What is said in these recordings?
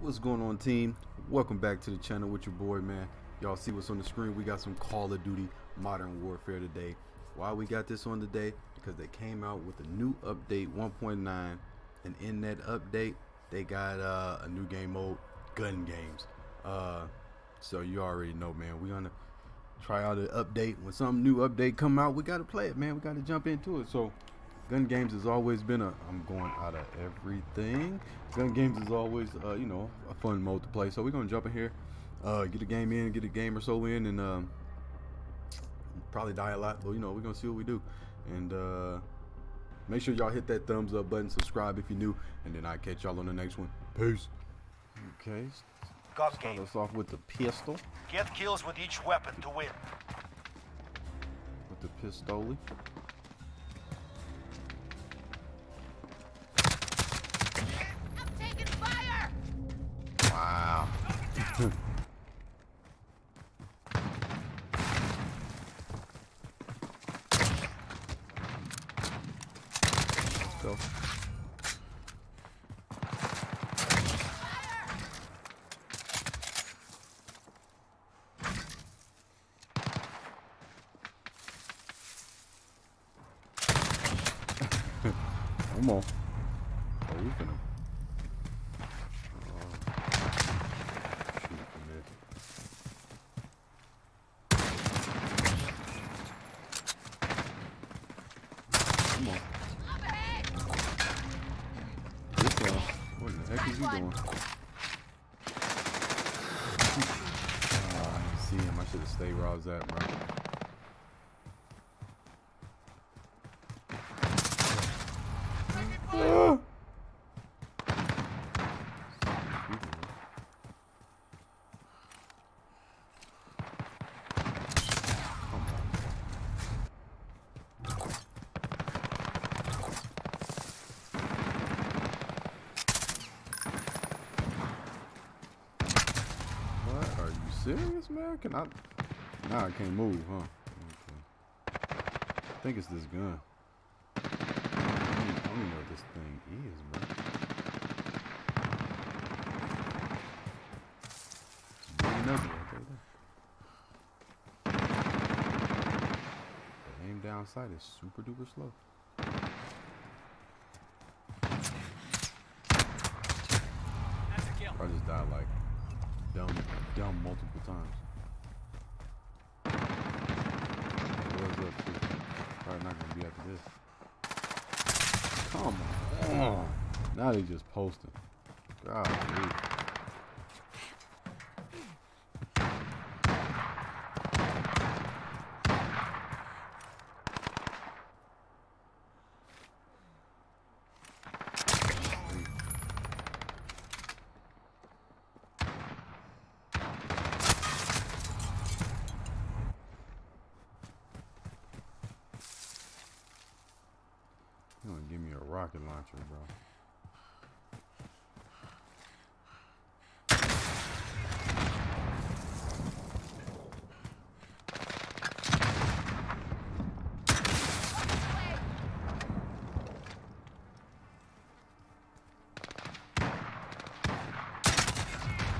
What's going on team? Welcome back to the channel with your boy man. Y'all see what's on the screen? We got some Call of Duty Modern Warfare today. Why we got this on today? Because they came out with a new update 1.9 and in that update they got uh, a new game mode, gun games. Uh, so you already know man, we're gonna try out an update. When some new update come out, we gotta play it man. We gotta jump into it. So gun games has always been a i'm going out of everything. Gun games is always uh, you know a fun mode to play. So we're gonna jump in here uh, get a game in get a game or so in and um, probably die a lot but you know we're gonna see what we do. And uh, make sure y'all hit that thumbs up button subscribe if you're new and then i catch y'all on the next one. Peace. Okay. Gun start game. us off with the pistol. Get kills with each weapon to win. with the pistoli Let's go. Come on. Oh, we finna. Oh. Shoot from there. Come on. Up ahead! This one. What Ah, I see him. I should have stayed where I was at, bro. Ah. Come on. What? Are Can I? Nah, I can't move, huh? Okay. I think it's this gun. I don't, even know what this thing is, bro. The aim down sight is super duper slow. I just died like dumb, dumb multiple times. What's up, too? Probably not gonna be after this. Come on. Now they just posting. God, dude. You gonna give me a rocket launcher, bro?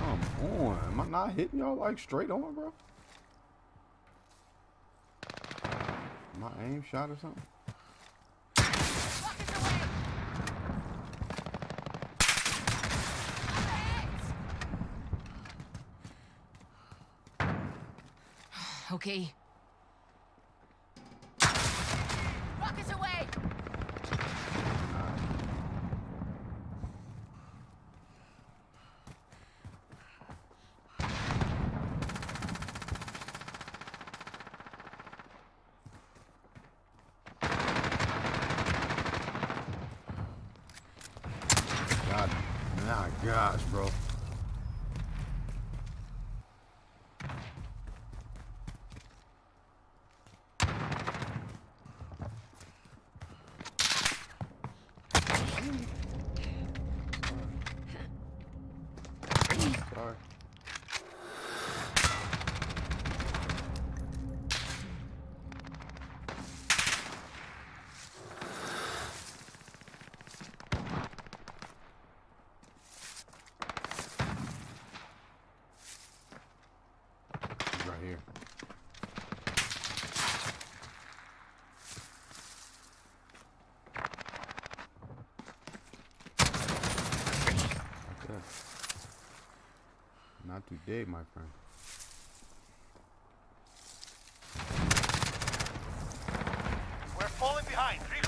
Come on, am I not hitting y'all like straight on, bro? My aim shot or something? Rockets away! Up ahead! Okay. Rockets away! God, my gosh, bro. Not today, my friend. We're falling behind. Regroup.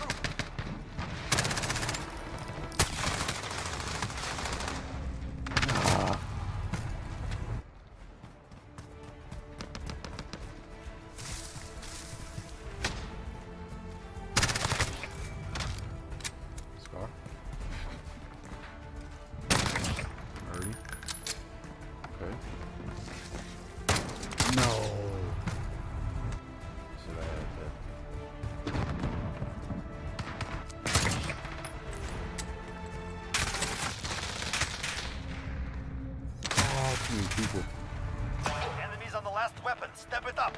Many people. Enemies on the last weapon. Step it up.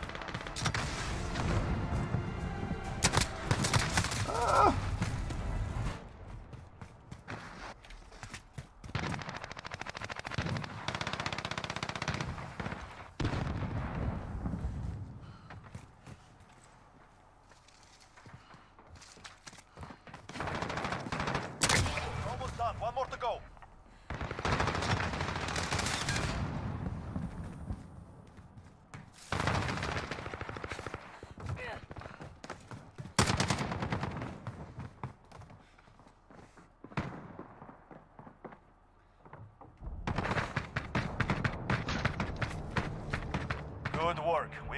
We're almost done. One more to go. Good work. We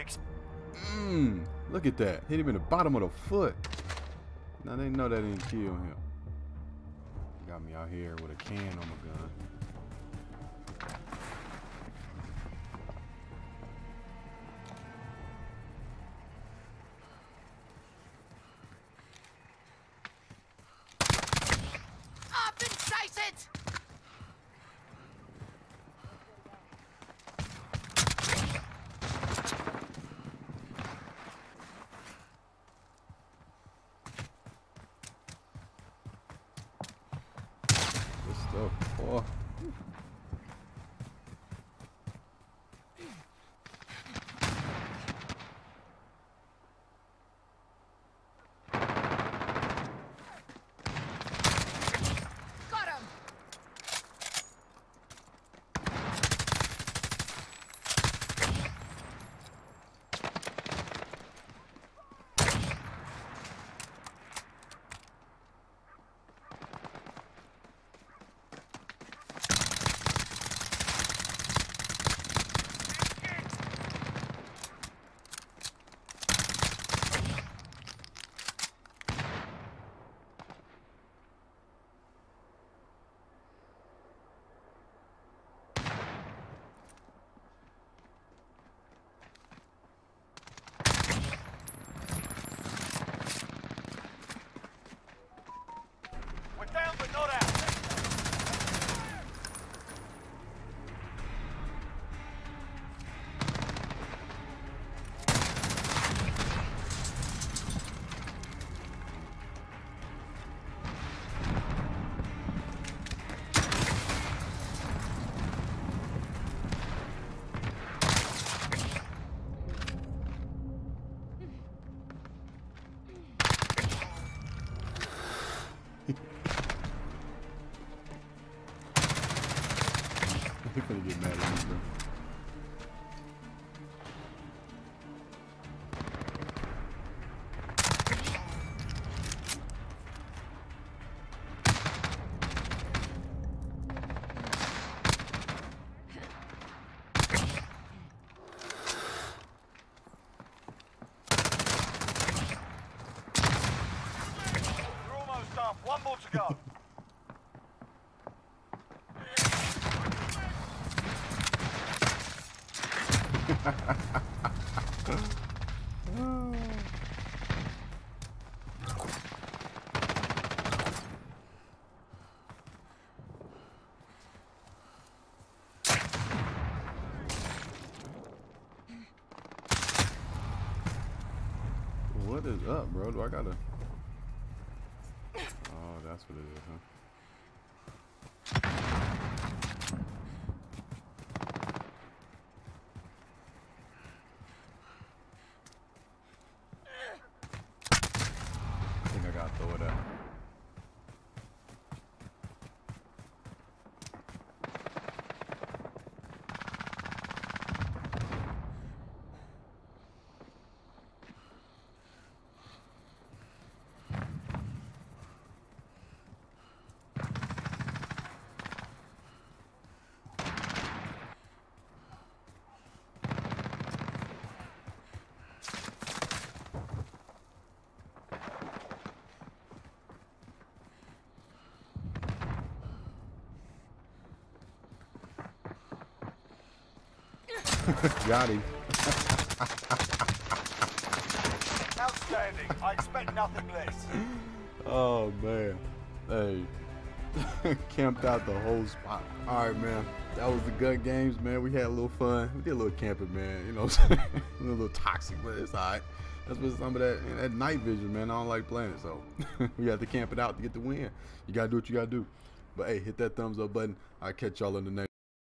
Mmm. Look at that. Hit him in the bottom of the foot. Now they know that didn't kill him. Got me out here with a can on my gun. Good stuff. He finna get mad at me, bro. What is up, bro? Do I gotta? Oh, that's what it is, huh? I think I gotta throw it out. Got him. Outstanding. I expect nothing less. Oh man. Hey. Camped out the whole spot. Alright man. That was the gun games, man. We had a little fun. We did a little camping, man. You know what I'm saying? a little toxic, but it's alright. That's what some of that that night vision, man. I don't like playing it, so we have to camp it out to get the win. You gotta do what you gotta do. But hey, hit that thumbs up button. I'll catch y'all in the next